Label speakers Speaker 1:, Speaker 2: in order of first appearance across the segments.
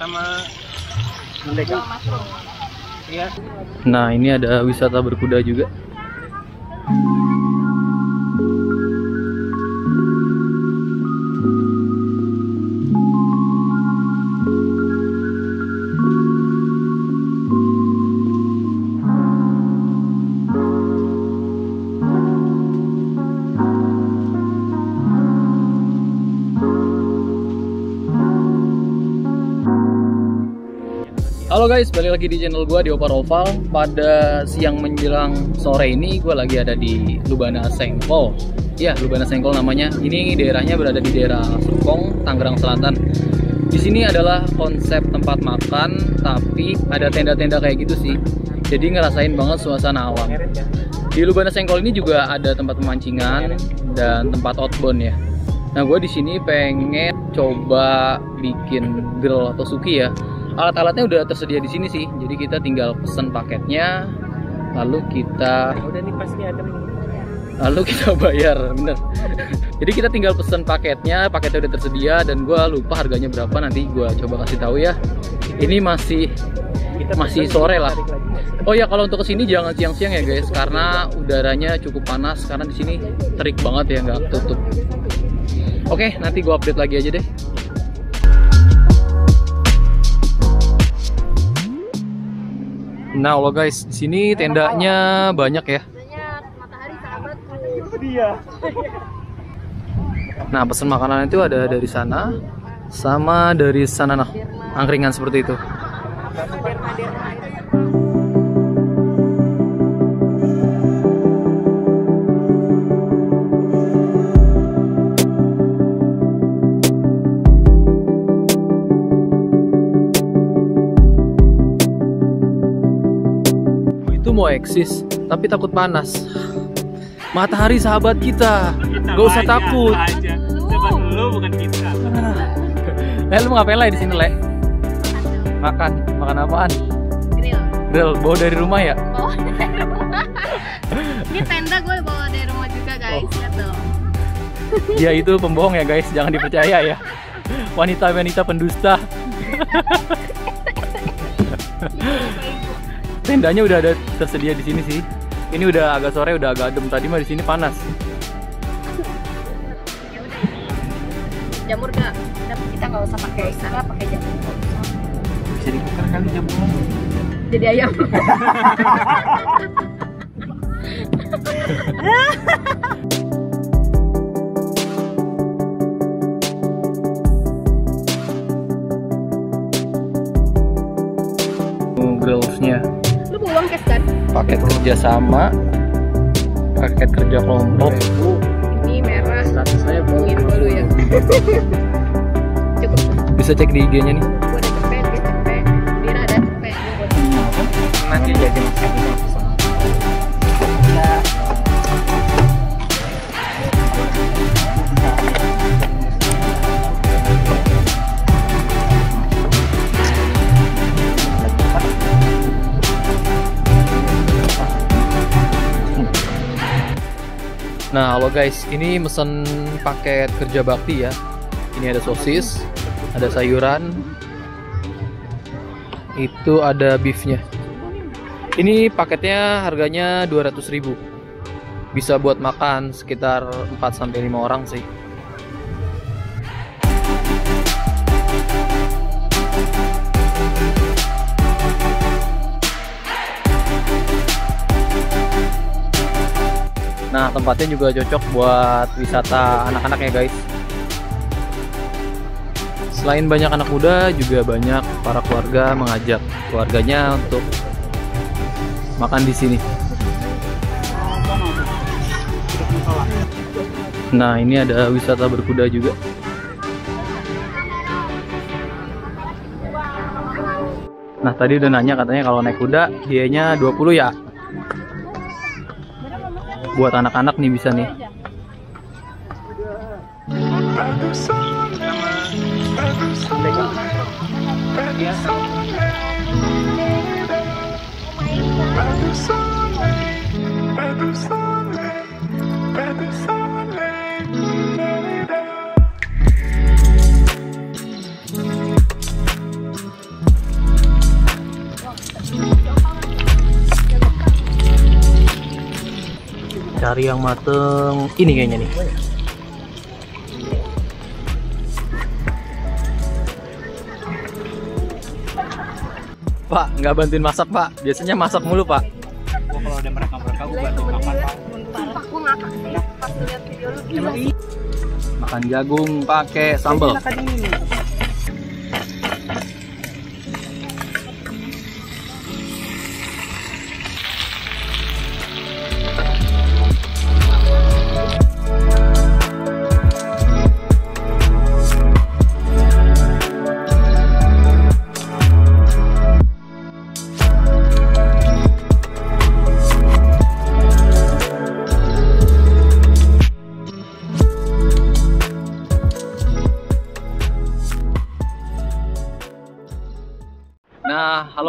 Speaker 1: sama mentega. Iya.
Speaker 2: Nah, ini ada wisata berkuda juga. Halo guys, balik lagi di channel gua di Opar Oval. Pada siang menjelang sore ini gua lagi ada di Lubana Sengkol. Ya, Lubana Sengkol namanya. Ini daerahnya berada di daerah Serpong, Tangerang Selatan. Di sini adalah konsep tempat makan, tapi ada tenda-tenda kayak gitu sih. Jadi ngerasain banget suasana alam. Di Lubana Sengkol ini juga ada tempat pemancingan dan tempat outbound ya. Nah, gue di sini pengen coba bikin grill atau suki ya alat-alatnya udah tersedia di sini sih. Jadi kita tinggal pesen paketnya lalu kita
Speaker 1: Udah nih pasti ada nih.
Speaker 2: lalu kita bayar bener. Jadi kita tinggal pesen paketnya paketnya udah tersedia dan gue lupa harganya berapa nanti gue coba kasih tahu ya. Ini masih
Speaker 1: Kita
Speaker 2: Masih sore lah. oh ya kalau untuk ke sini jangan siang-siang ya guys karena udaranya cukup panas karena di sini terik banget ya nggak tutup. Oke nanti gue update lagi aja deh Nah, lo guys, di sini tendanya banyak ya. Nah, pesan makanan itu ada dari sana sama dari sana nah. Angkringan seperti itu.
Speaker 3: Itu.
Speaker 2: Mau eksis, tapi takut panas. Matahari sahabat kita. Gak usah
Speaker 1: aja,
Speaker 2: takut.
Speaker 1: aja. Sahabat lu bukan kita.
Speaker 2: Eh, lu ngapain lah di sini, Le? Makan. Makan apaan?
Speaker 3: Grill.
Speaker 2: Grill, bawa dari rumah ya?
Speaker 3: Bawa dari rumah. Ini tenda gue bawa dari rumah juga guys.
Speaker 2: Oh.
Speaker 3: Lihat dong.
Speaker 2: Dia itu pembohong ya, guys. Jangan dipercaya ya. Wanita-wanita pendusta. Tendanya udah ada tersedia di sini sih. Ini udah agak sore, udah agak adem. Tadi mah di sini panas.
Speaker 3: Ya udah ini. Jamur gak? Kita nggak usah pakai nggak pakai jamur.
Speaker 1: Bisa ditukar kali jamur.
Speaker 3: Jadi ayam.
Speaker 2: paket kerja sama paket kerja kelompok
Speaker 3: Ini merah.
Speaker 1: Status saya
Speaker 3: Hubungin dulu ya. Cukup.
Speaker 2: bisa cek di IG nya nih
Speaker 3: Gue cepet, dia cepet. Bira ada cepet.
Speaker 1: nanti jadi
Speaker 2: nah halo guys ini mesen paket kerja bakti ya. Ini ada sosis ada sayuran. Itu ada beefnya. Ini paketnya harganya 200.000 bisa buat makan sekitar 4 sampai 5 orang sih tempatnya juga cocok buat wisata anak-anak ya, guys. Selain banyak anak muda, juga banyak para keluarga mengajak keluarganya untuk makan di sini. Nah, ini ada wisata berkuda juga. Nah, tadi udah nanya katanya kalau naik kuda biayanya 20 ya. Buat anak-anak nih bisa nih.
Speaker 1: Iya.
Speaker 2: Cari yang mateng ini kayaknya nih Pak, nggak bantuin masak pak. Biasanya masak mulu pak.
Speaker 1: Gua kalau udah mereka mereka gue bantu makan pak.
Speaker 3: Sumpah gue ngakak pas lihat video lu gila.
Speaker 2: Makan jagung pakai sambal.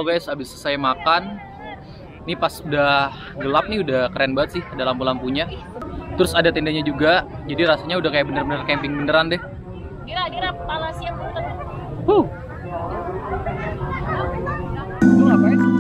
Speaker 2: Halo guys, abis selesai makan. Ini pas udah gelap nih, udah keren banget sih, ada lampu-lampunya. Terus ada tendanya juga, jadi rasanya udah kayak bener-bener camping beneran deh.
Speaker 3: Dira, Dira, siang.
Speaker 2: Huh.
Speaker 1: Lu ngapain?